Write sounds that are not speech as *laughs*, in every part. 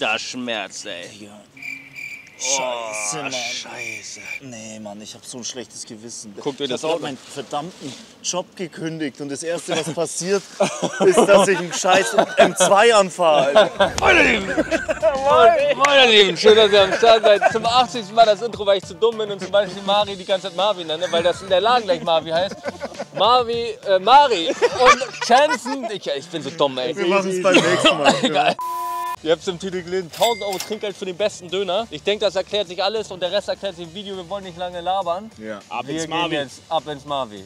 Das schmerzt, ey. Scheiße, Oh, Mann. Scheiße. Nee, Mann, ich habe so ein schlechtes Gewissen. Guckt euch ich das hab auch an. meinen verdammten Job gekündigt und das Erste, was *laughs* passiert, ist, dass ich einen scheiß M2 anfahre. Meine Lieben, meine Lieben, schön, dass ihr am Start seid. Zum 80. Mal das Intro, weil ich zu dumm bin und zum Beispiel Mari die ganze Zeit Marvi nenne, weil das in der Laden gleich Marvi heißt. Marvi, äh, Mari und Chanson. Ich, ich bin so dumm, ey. Wir machen es beim nächsten Mal. *laughs* Egal. Ihr habt es im Titel gelesen. 1000 Euro Trinkgeld für den besten Döner. Ich denke, das erklärt sich alles und der Rest erklärt sich im Video. Wir wollen nicht lange labern. Ja. Ab Wir gehen jetzt ab ins Marvi.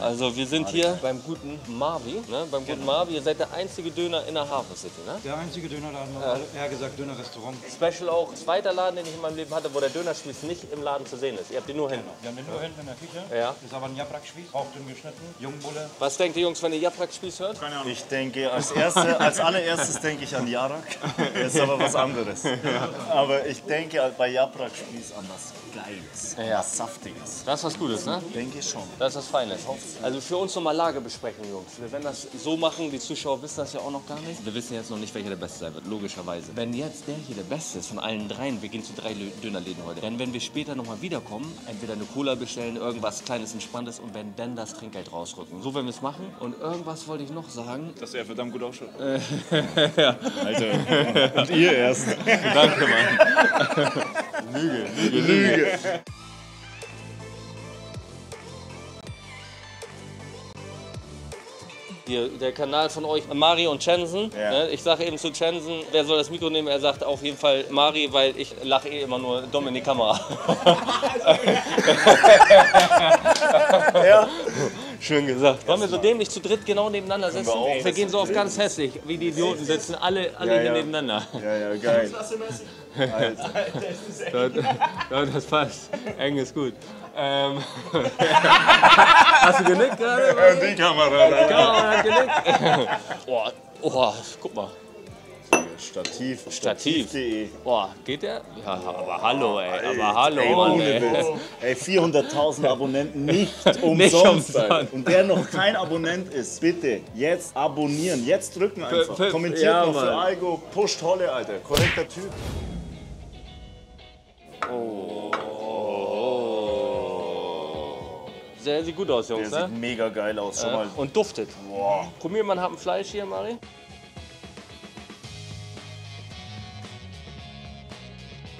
Also wir sind hier beim guten Marvi, ne? beim guten Marvi. Ihr seid der einzige Döner in der Hafen City, ne? Der einzige Dönerladen, oder eher gesagt Dönerrestaurant. Special auch zweiter Laden, den ich in meinem Leben hatte, wo der Dönerspieß nicht im Laden zu sehen ist. Ihr habt den nur hinten. Wir haben den nur hinten in der Küche. Ja. Ist aber ein Jabrak-Spieß, auch dünn geschnitten, Jungbulle. Was denkt ihr Jungs, wenn ihr Japrak-Spieß hört? Ich denke, als, erste, als allererstes denke ich an Jarak. Das ist aber was anderes. Aber ich denke bei Japrak Spieß an was Geiles, Ja. was Saftiges. Das ist was Gutes, ne? Denke ich schon. Das ist was Feines. Also für uns nochmal Lagebesprechung, Jungs. Wir werden das so machen, die Zuschauer wissen das ja auch noch gar nicht. Wir wissen jetzt noch nicht, welcher der Beste sein wird, logischerweise. Wenn jetzt der hier der Beste ist von allen dreien, wir gehen zu drei Dönerläden heute, dann wenn wir später nochmal wiederkommen, entweder eine Cola bestellen, irgendwas Kleines, Entspanntes und werden dann das Trinkgeld rausrücken. So werden wir es machen. Und irgendwas wollte ich noch sagen. Dass er verdammt gut ausschaut. *laughs* Alter, und ihr erst. Danke, Mann. *laughs* Lüge, Lüge, Lüge. Hier, der Kanal von euch, Mari und Chensen. Ja. Ne, Ich sage eben zu Chensen, wer soll das Mikro nehmen? Er sagt auf jeden Fall Mari, weil ich lache eh immer nur dumm in die Kamera. *laughs* Ja. Schön gesagt. Wollen wir so dämlich zu dritt genau nebeneinander sitzen? auch Wir gehen so auf ganz hässlich, wie die Idioten sitzen, alle, alle Ja, hier ja. nebeneinander. Ja, ja, geil. *laughs* Das, ja, das passt. Eng ist gut. Ähm. *laughs* Hast du genickt gerade? Die Kamera. Ja, hat genickt. *laughs* Oh, oh, guck mal. Stativ. Stativ. Stativ.de. Boah, geht der? Ja, aber hallo, ey. Aber hallo, Ey, Mann, ohne ey. Ey, 400.000 *laughs* Abonnenten nicht umsonst. Alter. umsonst. Und der noch kein Abonnent ist, bitte jetzt abonnieren. Jetzt drücken einfach. für- Kommentiert ja, noch für. Algo. Pusht Holle, Alter. Korrekter Typ. Sehr, sieht gut aus, Der Jungs, sieht ne? mega geil aus. Schau mal. Und duftet. Boah. Probier mal ein Fleisch hier, Mari.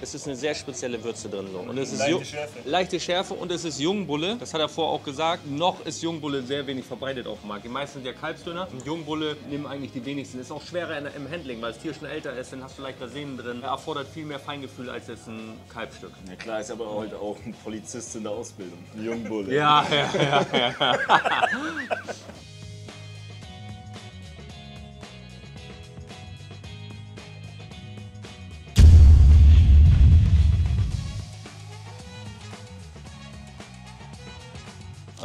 Es ist eine sehr spezielle Würze drin. So. Und es ist Leichte Schärfe. Leichte Schärfe und es ist Jungbulle. Das hat er vorher auch gesagt. Noch ist Jungbulle sehr wenig verbreitet auf dem Markt. Die meisten sind ja Kalbsdöner. Und Jungbulle nehmen eigentlich die wenigsten. Ist auch schwerer in, im Handling, weil das Tier schon älter ist. Dann hast du leichter Sehnen drin. Er erfordert viel mehr Feingefühl als jetzt ein Kalbstück. Ja klar, ist aber heute auch ein Polizist in der Ausbildung. Ein Jungbulle. Ja, ja, ja, ja.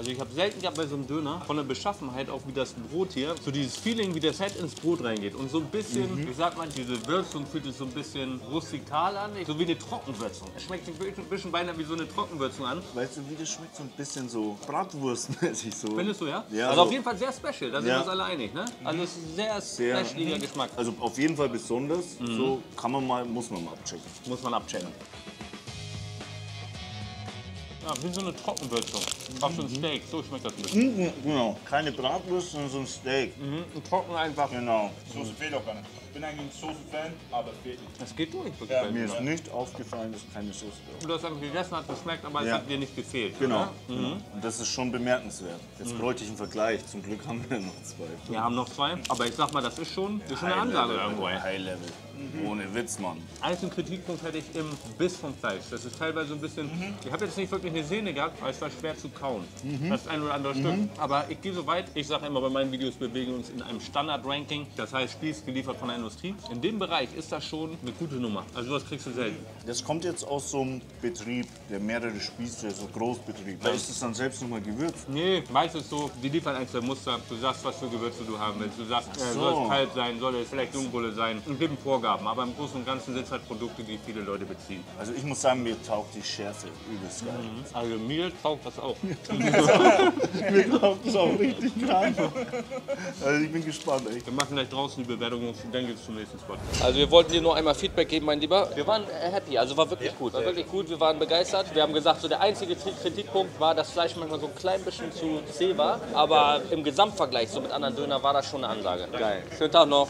Also ich habe selten gehabt bei so einem Döner von der Beschaffenheit auch wie das Brot hier, so dieses Feeling, wie das Fett ins Brot reingeht und so ein bisschen, ich sag mal, diese Würzung fühlt sich so ein bisschen rustikal an, so wie eine Trockenwürzung. Es schmeckt sich ein bisschen beinahe wie so eine Trockenwürzung an. Weißt du, wie das schmeckt? So ein bisschen so bratwurstmäßig so. Findest du, ja? Ja, also so- auf jeden Fall sehr special, da sind Ja. wir uns alle einig, ne? Also es ist ein sehr, Sehr- specialiger Geschmack. Also auf jeden Fall besonders. Mhm. So kann man mal, muss man mal abchecken. Muss man abchecken. Ja, wie so eine Trockenwürzung. Fast so ein Steak, so schmeckt das ein bisschen. Genau. Keine Bratwurst, sondern so ein Steak. Mhm, ein Trocken einfach. Genau. Soße fehlt auch gar nicht. Ich bin eigentlich ein Soße-Fan, aber fehlt nicht. Das geht durch. Ja, Mir ist nicht aufgefallen, dass keine Soße ist. Du hast einfach gegessen, hat geschmeckt, aber es Ja. hat dir nicht gefehlt. Genau. Genau. Und das ist schon bemerkenswert. Jetzt bräuchte ich einen Vergleich. Zum Glück haben wir noch zwei. Wir haben noch zwei, aber ich sag mal, das ist schon, das ist schon eine Ansage irgendwo. High Level. Ohne Witz, Mann. Einzigen Kritikpunkt hätte ich im Biss vom Fleisch. Das ist teilweise so ein bisschen. Ich habe jetzt nicht wirklich eine Sehne gehabt, aber es war schwer zu kauen. Das ein oder andere Stück. Aber ich gehe so weit, ich sage immer bei meinen Videos, wir bewegen uns in einem Standard-Ranking. Das heißt, Spieß geliefert von einem Industrie. In dem Bereich ist das schon eine gute Nummer. Also sowas kriegst du selten. Das kommt jetzt aus so einem Betrieb, der mehrere Spieße, so Großbetrieb. Da ist es dann selbst nochmal gewürzt. Nee, meistens so, die liefern ein, zwei Muster. Du sagst, was für Gewürze du haben willst. Du sagst, äh, so. soll es kalt sein, soll es vielleicht Jungbulle sein. Und geben Vorgaben. Aber im Großen und Ganzen sind es halt Produkte, die viele Leute beziehen. Also ich muss sagen, mir taugt die Schärfe übelst geil. Also mir taugt das auch. *laughs* Mir taugt das auch richtig geil. Also ich bin gespannt, echt. Wir machen gleich draußen die Bewertung und dann geht's zum nächsten Spot. Also wir wollten dir nur einmal Feedback geben, mein Lieber. Wir waren äh, happy, also war wirklich gut. War wirklich gut, wir waren begeistert. Wir haben gesagt, so der einzige Kritikpunkt war, dass Fleisch manchmal so ein klein bisschen zu zäh war. Aber im Gesamtvergleich so mit anderen Döner war das schon eine Ansage. Geil. Schönen Tag noch.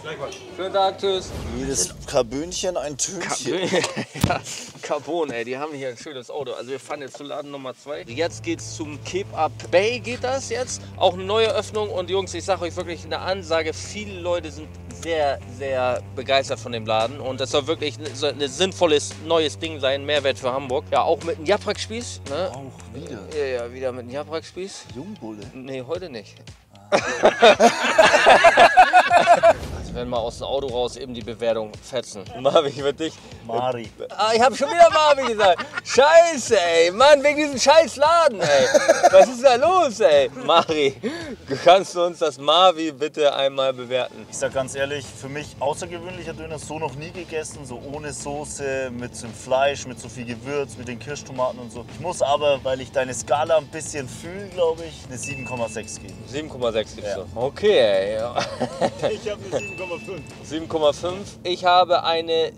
Schönen Tag, tschüss. Jedes Kabönchen ein Tönchen. *laughs* ja, Carbon, ey, die haben hier ein schönes Auto. Also wir fahren jetzt zu Laden Nummer 2. Jetzt geht's zum Keep-Up Bay geht das jetzt. Auch eine neue Öffnung und Jungs, ich sage euch wirklich eine Ansage. Viele Leute sind sehr, sehr begeistert von dem Laden und das soll wirklich ein so ein sinnvolles neues Ding sein, Mehrwert für Hamburg. Ja, auch mit einem Japrak-Spieß. Ne? Auch wieder. Ja, ja, wieder mit einem Japrak-Spieß. Jungbulle. Nee, heute nicht. also *laughs* wenn mal aus dem Auto raus eben die Bewertung fetzen. *laughs* Marvin, für dich. Mari. Ah, ich habe schon wieder Marvin gesagt. Scheiße, ey. Mann, wegen diesem scheiß Laden, ey. Was ist da los, ey? Mari, kannst du uns das Marvi bitte einmal bewerten? Ich sag ganz ehrlich, für mich außergewöhnlicher Döner, so noch nie gegessen, so ohne Soße, mit so einem Fleisch, mit so viel Gewürz, mit den Kirschtomaten und so. Ich muss aber, weil ich deine Skala ein bisschen fühle, glaube ich, eine 7,6 geben. 7,6 gibst du. Okay, ey. Ja. *laughs* Ich habe eine 7,5. 7,5. Ich habe eine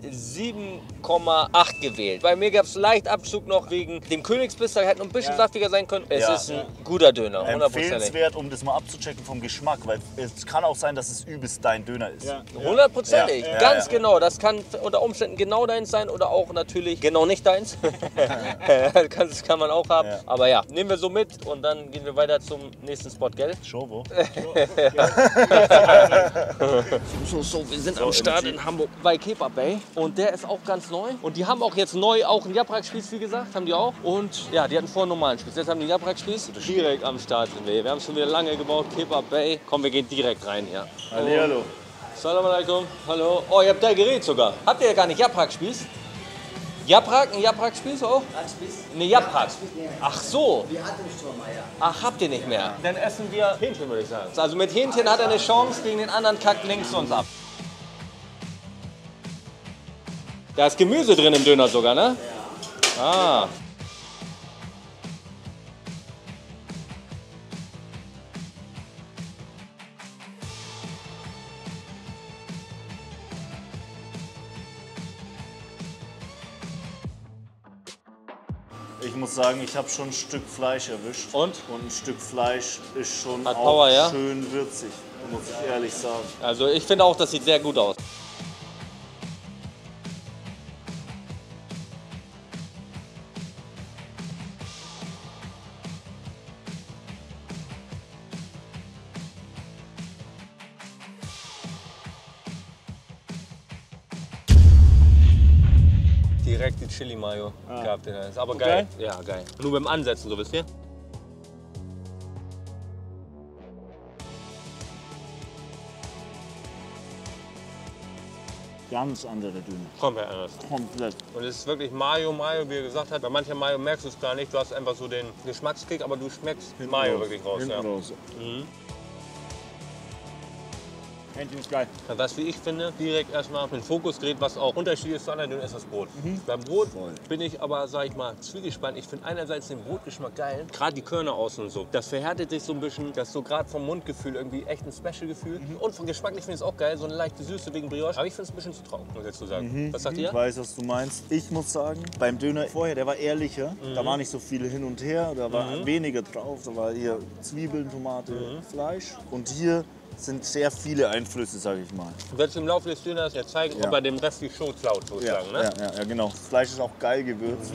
7,8 gewählt. Bei mir gab es leicht Abzug noch wegen dem Königsbiss, der hätte noch ein bisschen saftiger sein können. Es Ja. ist ein guter Döner. Empfehlenswert, um das mal abzuchecken vom Geschmack, weil es kann auch sein, dass es übelst dein Döner ist. Hundertprozentig, Ja, ja, ganz ja. genau. Das kann unter Umständen genau deins sein oder auch natürlich genau nicht deins. *laughs* *laughs* kann, das kann man auch haben. Ja. Aber ja, nehmen wir so mit und dann gehen wir weiter zum nächsten Spot, gell? Schovo. *laughs* So, so, wir sind am Start in Hamburg bei Kebab Bay und der ist auch ganz neu. Und die haben auch jetzt neu auch einen Japrak-Spieß, wie gesagt, haben die auch. Und ja, die hatten vorher einen normalen Spieß. Jetzt haben die einen Japrak-Spieß. Direkt am Start sind wir hier. Wir haben schon wieder lange gebaut, Kebab Bay. Komm, wir gehen direkt rein hier. Hallihallo. Salam alaikum. Hallo. Oh, ihr habt da Gerät sogar. Habt ihr ja gar nicht Japrak-Spieß? Japrak, ein Japrak-Spieß auch? Ne, Japrak. Ach so. Wir hatten schon mal, ja. Ach, habt ihr nicht mehr? Dann essen wir Hähnchen, würde ich sagen. Also mit Hähnchen hat er eine Chance gegen den anderen Kack links uns ab. Da ist Gemüse drin im Döner sogar, ne? Ja. Ah. Ich muss sagen, ich habe schon ein Stück Fleisch erwischt. Und? Und ein Stück Fleisch ist schon Hat auch Power, ja? schön würzig, muss ich ehrlich sagen. Also ich finde auch, das sieht sehr gut aus. Direkt die Chili Mayo gehabt. Ja. Ist aber geil. Ja, geil. Nur beim Ansetzen, so wisst ihr? Ganz andere Döner. Komplett anders. Komplett. Und es ist wirklich Mayo, Mayo, wie er gesagt hat. Bei mancher Mayo merkst du es gar nicht. Du hast einfach so den Geschmackskick, aber du schmeckst Mayo wirklich raus. Hinten Ja. raus. Hähnchen ist geil. Was, wie ich finde, direkt erstmal auf den Fokus gerät, was auch unterschiedlich ist zu anderen Döner, ist das Brot. Beim Brot bin ich aber, sag ich mal, zwiegespannt. Ich finde einerseits den Brotgeschmack geil, gerade die Körner außen und so. Das verhärtet sich so ein bisschen, das ist so gerade vom Mundgefühl irgendwie echt ein Special-Gefühl. Und vom Geschmacklich finde ich es auch geil, so eine leichte Süße wegen Brioche. Aber ich finde es ein bisschen zu trocken, muss ich jetzt so sagen. Was sagt ihr? Ich weiß, was du meinst. Ich muss sagen, beim Döner vorher, der war ehrlicher. Da Mhm. war nicht so viel hin und her, da war weniger drauf. Da war hier Zwiebeln, Tomate, Mhm. Fleisch. Und hier sind sehr viele Einflüsse, sage ich mal. Wird es im Laufe des Döners ja zeigen, Ja. ob er dem Rest die Show klaut, sozusagen. ja, ne? ja, ja, genau. Das Fleisch ist auch geil gewürzt.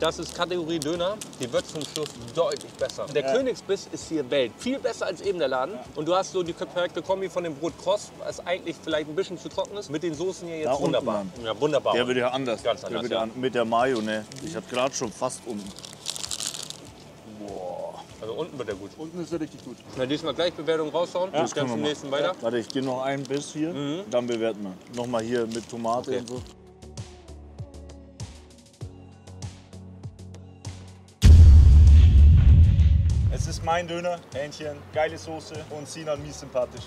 Das ist Kategorie Döner. Die wird zum Schluss deutlich besser. Der Königsbiss ist hier Welt. Viel besser als eben der Laden. Und du hast so die perfekte Kombi von dem Brot Kross, was eigentlich vielleicht ein bisschen zu trocken ist, mit den Soßen hier jetzt Da unten, wunderbar. Mann. Ja, wunderbar. Der wird ja anders. Ganz der anders, wird ja. ja. an- Mit der Mayo, ne? Ich hatte gerade schon fast um. Also unten wird er gut. Unten ist er richtig gut. Na, diesmal gleich Bewertung raushauen. Ja, können wir zum nächsten weiter. Warte, ich gehe noch einen Biss hier, dann bewerten wir. Nochmal hier mit Tomate Okay. und so. Es ist mein Döner, Hähnchen, geile Soße und Sinan mies sympathisch.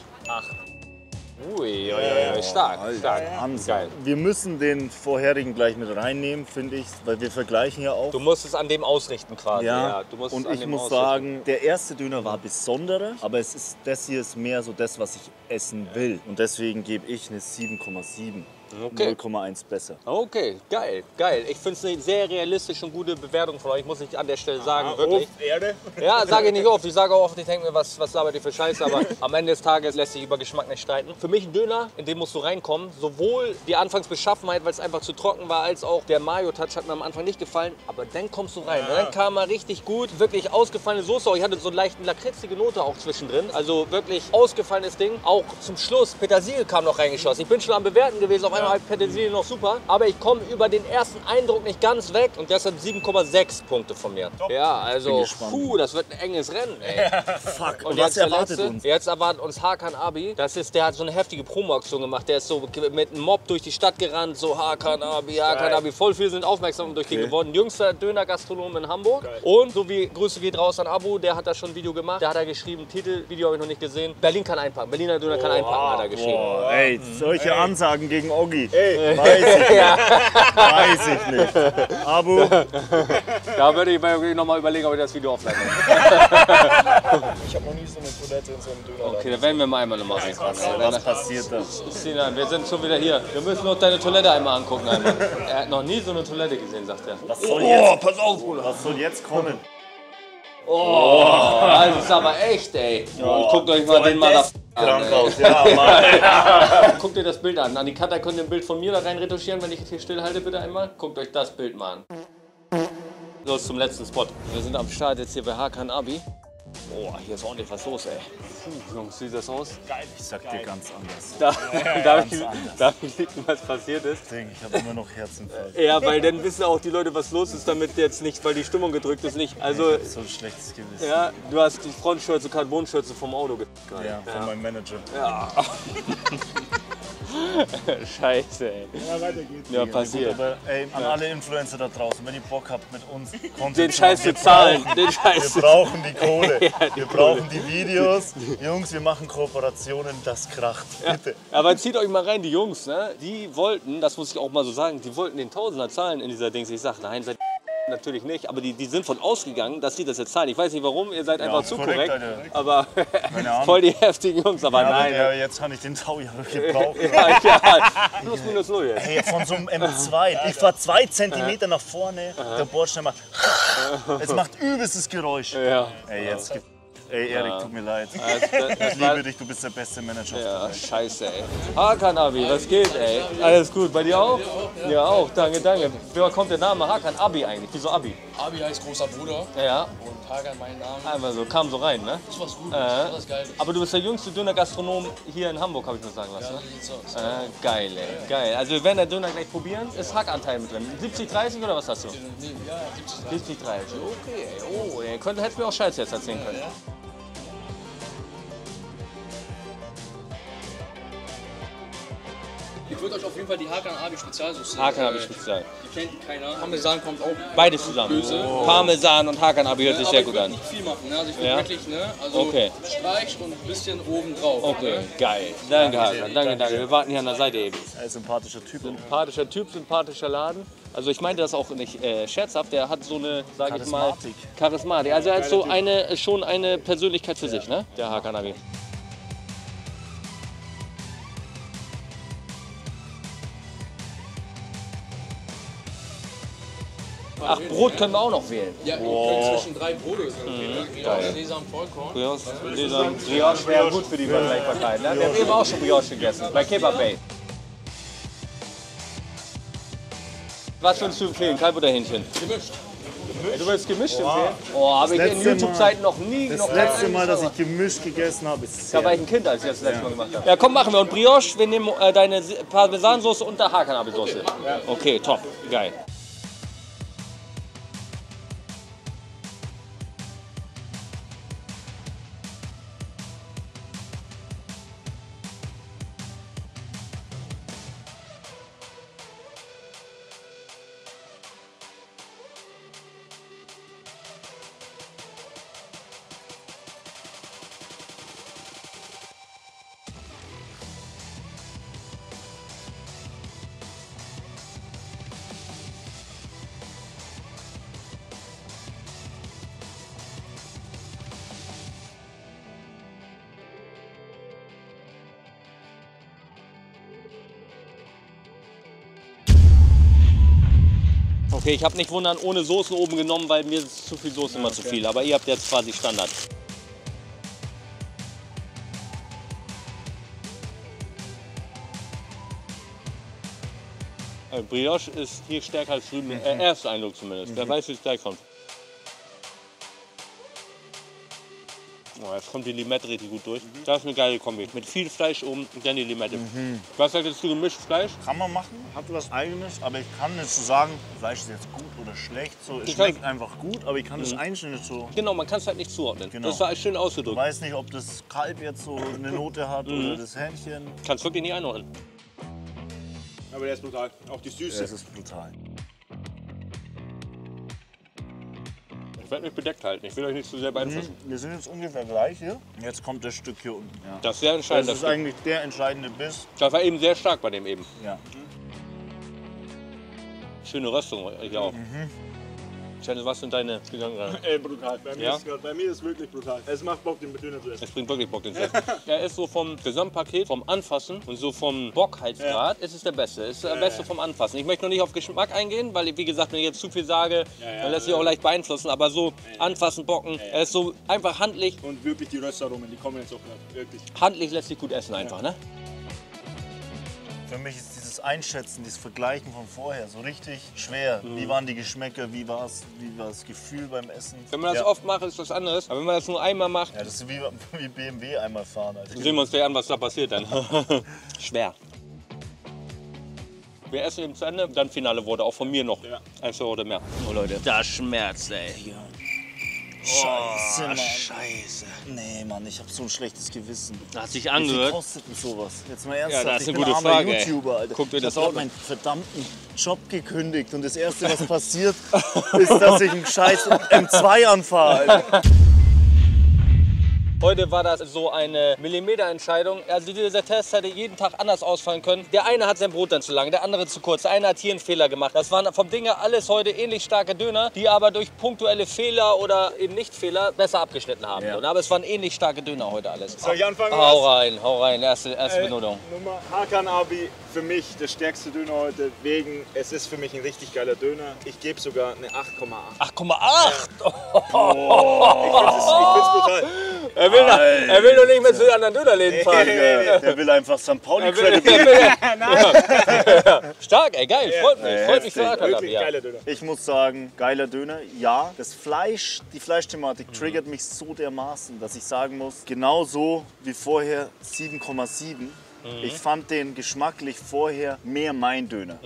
Ui, ui, ui, stark, stark. Ansage. Geil. Wir müssen den vorherigen gleich mit reinnehmen, finde ich, weil wir vergleichen ja auch. Du musst es an dem ausrichten quasi. Ja, du musst es und an ich dem muss ausrichten. sagen, der erste Döner war besonderer, aber es ist, das hier ist mehr so das, was ich essen will. Und deswegen gebe ich eine 7,7. Okay. 0,1 besser. Okay, geil, geil. Ich finde es eine sehr realistische und gute Bewertung von euch, muss ich an der Stelle sagen, wirklich. Erde. Ja, sage ich nicht oft. Ich sage auch oft, ich denke mir, was, was labert ihr für Scheiße, aber *laughs* am Ende des Tages lässt sich über Geschmack nicht streiten. Für mich ein Döner, in den musst du reinkommen. Sowohl die Anfangsbeschaffenheit, weil es einfach zu trocken war, als auch der Mayo-Touch hat mir am Anfang nicht gefallen. Aber dann kommst du rein. Und dann kam er richtig gut. Wirklich ausgefallene Soße. Auch Ich hatte so eine leichte lakritzige Note auch zwischendrin. Also wirklich ausgefallenes Ding. Auch zum Schluss, Petersilie kam noch reingeschossen. Ich bin schon am Bewerten gewesen. Auf einmal Petersilie noch super. Aber ich komme über den ersten Eindruck nicht ganz weg. Und deshalb 7,6 Punkte von mir. Ja, also, puh, das wird ein enges Rennen, ey. *laughs* Fuck, Und und jetzt erwartet letzte, uns? Jetzt erwartet uns Hakan Abi. Das ist, der hat so eine heftige Promo-Aktion gemacht. Der ist so mit einem Mob durch die Stadt gerannt. So Hakan Abi, Hakan Abi. Voll viele sind aufmerksam durch den geworden. Jüngster Döner-Gastronom in Hamburg. Und so wie Grüße geht raus an Abu, der hat da schon ein Video gemacht. Da hat er geschrieben, Titel, Video habe ich noch nicht gesehen. Berlin kann einpacken. Berliner Döner kann einpacken, hat er geschrieben. Boah, ey, solche Ansagen gegen Oggi. Weiß ich nicht. Weiß ich nicht. Abo, Da würde ich mir noch mal überlegen, ob ich das Video offline mache. Ich habe noch nie so eine Toilette in so einem Döner. Okay, da werden wir mal einmal nochmal reinkommen. was passiert da? Sinan, wir sind schon wieder hier. Wir müssen noch deine Toilette einmal angucken. Einmal. Er hat noch nie so eine Toilette gesehen, sagt er. Was soll jetzt? pass auf, Bruder. Was soll jetzt kommen? Oh, das ist aber echt, ey. Und guckt euch mal den mal da Krank an. aus, ja, *laughs* Mann. *laughs* Guckt ihr das Bild an. An die Cutter könnt ihr ein Bild von mir da rein retuschieren, wenn ich jetzt hier stillhalte, bitte einmal. Guckt euch das Bild mal an. Los zum letzten Spot. Wir sind am Start jetzt hier bei Hakan Abi. Oh, hier ist ordentlich was los, ey. Puh, Jungs, sieht das aus? Ich sag dir ganz anders. Da, *laughs* darf, ich, darf ich liegen, was passiert ist? Ding, ich habe immer noch Herzinfarkt. Ja, weil dann wissen auch die Leute, was los ist, damit jetzt nicht, weil die Stimmung gedrückt ist, nicht. Also, So ein schlechtes Gewissen. ja, du hast die Frontschürze, Carbonschürze vom Auto ge Ja, von meinem Manager. *laughs* *laughs* Scheiße, ey. Ja, weiter geht's. Ja, passiert. Aber ey, an alle Influencer da draußen, wenn ihr Bock habt mit uns Content Den Scheiß zu wir zahlen, brauchen- den Scheiß. Wir brauchen die *laughs* Kohle. Ja, die wir Kohle. brauchen die Videos. Jungs, wir machen Kooperationen, das kracht. Bitte. Aber zieht euch mal rein, die Jungs, ne? Die wollten, das muss ich auch mal so sagen, die wollten den Tausender zahlen in dieser Dings. Ich sag, nein, seid natürlich nicht, aber die, die sind von ausgegangen, dass sie das jetzt zahlen. Ich weiß nicht warum, ihr seid einfach zu korrekt, korrekt, aber *laughs* voll die heftigen Jungs, aber Ja, aber nein. der, jetzt habe ich den Tau ja gebraucht. *laughs* Ja, ja, plus minus null jetzt. Ey, von so einem M2. Ich fahr zwei Zentimeter nach vorne, der Bordstein macht. *laughs* Es macht übelstes Geräusch. Ja. Ey, jetzt. Ey, Erik, tut mir leid. Das, das, das Ich war, liebe dich, du bist der beste Manager ja, scheiße, ey. Hakan Abi, was geht, ey? Alles gut, bei dir auch? Ja, auch, danke, danke. Woher kommt der Name Hakan Abi eigentlich? Wieso Abi? Abi heißt großer Bruder Ja, und Hagan mein Name. einfach so, kam so rein, ne? Das ist was Gutes, Äh, das ist geil. aber du bist der jüngste Döner-Gastronom hier in Hamburg, habe ich mir sagen lassen. Ja, Ne? so aus. Äh, geil, ey. Geil. Also wir werden den Döner gleich probieren. Ist Hackanteil mit drin. 70, 30 oder was hast du? Nee, ja, 70 70, 30. Okay, ey. Oh, ey. Könnte, hättest mir auch Scheiße jetzt erzählen können. Ich würde euch auf jeden Fall die Hakan Abi Spezialsoße. Hakan Abi speziell. Die kennt keiner. Parmesan kommt auch. Beides zusammen. Böse. Parmesan und Hakan Abi hört sich aber sehr ich gut an. nicht viel machen. Ne? Also ich würde Ja. wirklich, ne? Also Okay. Streich und ein bisschen oben drauf. Okay, Ne? geil. Danke, Hakan. Danke, danke. Wir warten hier an der Seite eben. Ein sympathischer Typ. Sympathischer Typ, sympathischer Laden. Also ich meinte das auch nicht äh, scherzhaft, der hat so eine, sag ich mal, Charismatik. Also er hat so eine, schon eine Persönlichkeit für sich, ne? Der Hakan Abi. Ach, Brot können wir auch noch wählen. Ja, wir können zwischen drei Brote wählen. Ja, Sesam, Vollkorn. Brioche, Sesam, Brioche wäre gut für die Vergleichbarkeit. Ne? Wir haben eben auch schon Brioche gegessen, bei Kebab Bay. Was würdest du empfehlen, Kalb oder Hähnchen? Gemischt. Du würdest gemischt empfehlen? Oh, habe ich in YouTube-Zeiten noch nie. Das noch letzte Mal, dass ich gemischt gegessen habe, ist Da war ich ein Kind, als ich das letzte Mal gemacht habe. Ja, komm, machen wir. Und Brioche, wir nehmen äh, deine Parmesansoße und der Hakanabi-Soße. Okay, top. Geil. Okay, ich habe nicht wundern ohne Soßen oben genommen, weil mir ist zu viel Soße immer zu viel. Aber ihr habt jetzt quasi Standard. Äh, Brioche ist hier stärker als drüben. Äh, erster Eindruck zumindest. Wer weiß, wie es gleich kommt. Oh, jetzt kommt die Limette richtig gut durch. Das ist eine geile Kombi. Mit viel Fleisch oben und dann die Limette. Was sagst du gemischt Fleisch? Kann man machen, hat was eigenes, aber ich kann nicht so sagen, Fleisch ist jetzt gut oder schlecht. So, es Ich kann- schmeckt einfach gut, aber ich kann das Einzelne nicht so. Genau, man kann es halt nicht zuordnen. Genau. Das war schön Ich ausgedrückt. weiß nicht, ob das Kalb jetzt so eine Note hat oder das Hähnchen. Kannst wirklich nicht einordnen. Aber der ist brutal. Auch die Süße. Es ist brutal. Ich werde mich bedeckt halten. Ich will euch nicht zu sehr beeinflussen. Wir sind jetzt ungefähr gleich hier. Jetzt kommt das Stück hier unten. Ja. Das ist sehr Das entscheidend. ist Das, eigentlich der entscheidende Biss. das war eben sehr stark bei dem eben. Ja. Schöne Röstung hier auch. Channel, was sind deine Gedanken? gerade? *laughs* Ey, brutal. Bei mir, Ja? ist, grad- bei mir ist wirklich brutal. Es macht Bock, den Döner zu essen. Es bringt wirklich Bock ins Essen. *laughs* Er ist so vom Gesamtpaket, vom Anfassen und so vom Bockheitsgrad, ist es der Beste. Ist der Beste vom Anfassen. Ich möchte noch nicht auf Geschmack eingehen, weil, wie gesagt, wenn ich jetzt zu viel sage, dann lässt sich auch leicht beeinflussen. Aber so anfassen, bocken, er ist so einfach handlich. Und wirklich die Röstaromen, die kommen jetzt auch gerade. Wirklich. Handlich lässt sich gut essen einfach, ne? Für mich ist dieses Einschätzen, dieses Vergleichen von vorher so richtig schwer. Wie waren die Geschmäcker, wie war es, wie war das Gefühl beim Essen? Wenn man das ja. oft macht, ist was anderes. Aber wenn man das nur einmal macht, Ja, das ist wie, *laughs* wie BMW einmal fahren. Also Sehen wir uns gleich an, was da passiert dann. *laughs* Schwer. Wir essen eben zu Ende, dann Finale wurde auch von mir noch. Ja. Eins oder mehr. Oh Leute, das schmerzt, ey. Scheiße, Mann. Scheiße. Nee, Mann, ich habe so ein schlechtes Gewissen. Hat sich Wie angehört. kostet denn sowas? Jetzt mal ernsthaft, Ja, das ist ich eine bin gute ein armer Frage. YouTuber, Alter. Guckt euch ich das habe auch gerade meinen verdammten Job gekündigt und das Erste, was passiert, ist, dass ich einen scheiß M2 anfahre, Alter. Heute war das so eine Millimeterentscheidung. Also dieser Test hätte jeden Tag anders ausfallen können. Der eine hat sein Brot dann zu lang, der andere zu kurz. Der eine hat hier einen Fehler gemacht. Das waren vom Ding her alles heute ähnlich starke Döner, die aber durch punktuelle Fehler oder eben Nicht-Fehler besser abgeschnitten haben. Ja. Aber es waren ähnlich starke Döner heute alles. Soll ich anfangen? Hau rein, hau rein. Erste, erste Ey, Benotung. Nummer Hakan Abi, für mich der stärkste Döner heute, wegen es ist für mich ein richtig geiler Döner. Ich gebe sogar eine 8,8. 8,8! Ich finde es brutal. *laughs* Er will, noch- er will doch nicht mehr zu den anderen Dönerläden fahren. Der will einfach St. Pauli will, Credit. er will, *laughs* *laughs* Stark, ey, geil. Freut mich. Freut mich für Ja. geiler Döner. Ich muss sagen, geiler Döner, ja. Das Fleisch, die Fleischthematik triggert mich so dermaßen, dass ich sagen muss, genau so wie vorher 7,7. Ich fand den geschmacklich vorher mehr mein Döner.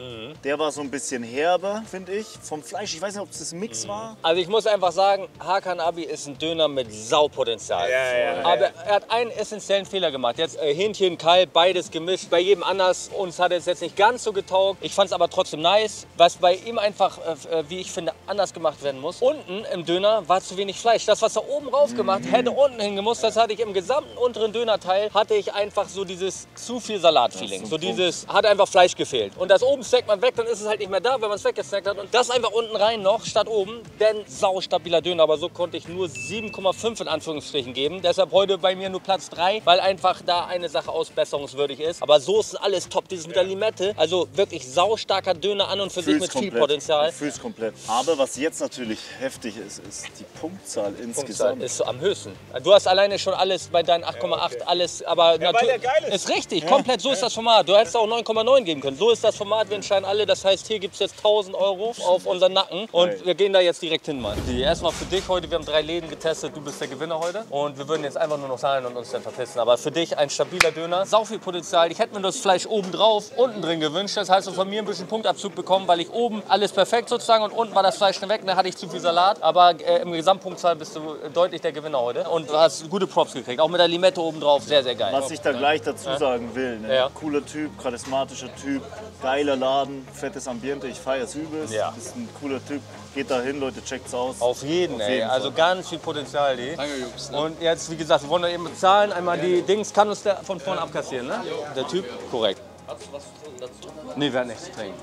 Der war so ein bisschen herber, finde ich, vom Fleisch. Ich weiß nicht, ob es das Mix war. Also ich muss einfach sagen, Hakan Abi ist ein Döner mit Saupotenzial. Ja, ja, ja. Aber er hat einen essentiellen Fehler gemacht. Jetzt äh, Hähnchen, Kalb, beides gemischt. Bei jedem anders. Uns hat es jetzt nicht ganz so getaugt. Ich fand es aber trotzdem nice. Was bei ihm einfach, äh, äh, wie ich finde, anders gemacht werden muss. Unten im Döner war zu wenig Fleisch. Das, was er oben rauf gemacht hätte unten hingemusst, das hatte ich im gesamten unteren Dönerteil, hatte ich einfach so dieses zu viel Salat-Feeling. So dieses, hat einfach Fleisch gefehlt. Und das oben snackt man weg, dann ist es halt nicht mehr da, wenn man es weggesnackt hat. Und das einfach unten rein noch, statt oben. Denn saustabiler Döner. Aber so konnte ich nur 7,5 in Anführungsstrichen geben. Deshalb heute bei mir nur Platz 3, weil einfach da eine Sache ausbesserungswürdig ist. Aber Soßen, alles top. Dieses mit der Limette. Also wirklich saustarker Döner an und für sich mit viel Potenzial. Ich fühl's komplett. Aber was jetzt natürlich heftig ist, ist die Punktzahl Punktzahl insgesamt. ist so am höchsten. Du hast alleine schon alles bei deinen 8,8 alles, aber weil der natürlich geil ist. ist richtig, komplett so ist das Format. Du hättest auch 9,9 geben können. So ist das Format, wir entscheiden alle. Das heißt, hier gibt es jetzt 1000 Euro auf unseren Nacken und wir gehen da jetzt direkt hin, Mann. Die Erstmal für dich heute, wir haben drei Läden getestet, du bist der Gewinner heute und wir würden jetzt einfach nur noch zahlen und uns dann verpissen. Aber für dich ein stabiler Döner, sau viel Potenzial. Ich hätte mir das Fleisch oben drauf, unten drin gewünscht. Das heißt, du von mir ein bisschen Punktabzug bekommen, weil ich oben alles perfekt sozusagen und unten war das Fleisch schon weg, da hatte ich zu viel Salat. Aber äh, im Gesamtpunktzahl bist du deutlich der Gewinner heute und du hast gute Props gekriegt. Auch mit der Limette oben drauf, sehr, sehr geil. Was ich da gleich dazu sagen will, ne? Ja. cooler Typ, charismatischer Typ, geiler Laden, fettes Ambiente, ich feiere es übelst. Ja. Ist ein cooler Typ. Geht da hin, Leute, checkt's aus. Auf jeden, ey. jeden also Fall. ganz viel Potenzial, die. Danke, Jungs. Ne? Und jetzt, wie gesagt, wir wollen da eben bezahlen. Einmal die Dings, kann uns der von vorne abkassieren, ne? Der Typ? Korrekt. Hast du was dazu? Nee, wir hatten nichts zu trinken.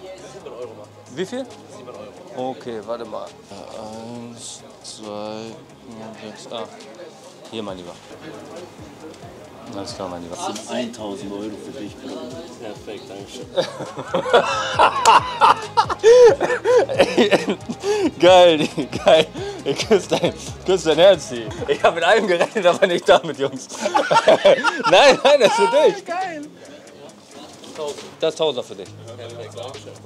Wie viel? Okay, warte mal. Eins, zwei, sechs, acht. Hier, mein Lieber. Alles klar, mein Lieber. 1000 Euro für dich. Perfekt, danke schön. *laughs* geil, geil. Ihr küsst dein, küsst dein Herz. hier. Ich habe mit allem gerechnet, aber nicht damit, Jungs. *laughs* nein, nein, das ist für dich. Geil. Das ist Tausender für dich.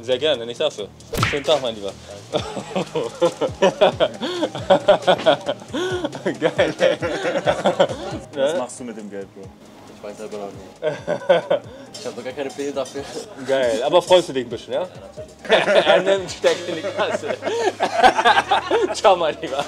Sehr gerne, nicht dafür. Schönen Tag, mein Lieber. *laughs* Geil, ey. Was machst du mit dem Geld, Bro? Ich weiß selber noch nicht. Ich habe noch gar keine Pläne dafür. Geil, aber freust du dich ein bisschen, ja? *laughs* er nimmt, steckt in die Kasse. *laughs* Ciao, mein Lieber.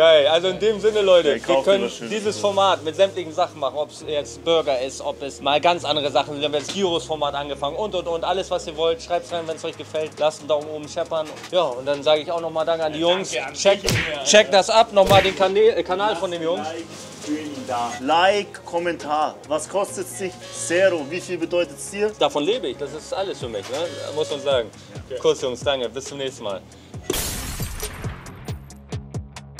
Geil, also in dem Sinne, Leute, Ja, wir können dieses Bro. Format mit sämtlichen Sachen machen, ob es jetzt Burger ist, ob es mal ganz andere Sachen sind. Wir haben jetzt Gyros-Format angefangen und und und. Alles, was ihr wollt, schreibt rein, wenn es euch gefällt. Lasst einen Daumen oben scheppern. Ja, und dann sage ich auch nochmal Danke an die Jungs. Check, check das ab, nochmal den Kanä äh, Kanal von dem Jungs. Like, Kommentar. Was kostet es dich? Zero. Wie viel bedeutet es dir? Davon lebe ich, das ist alles für mich, ne? muss man sagen. Kuss, Jungs, danke, bis zum nächsten Mal.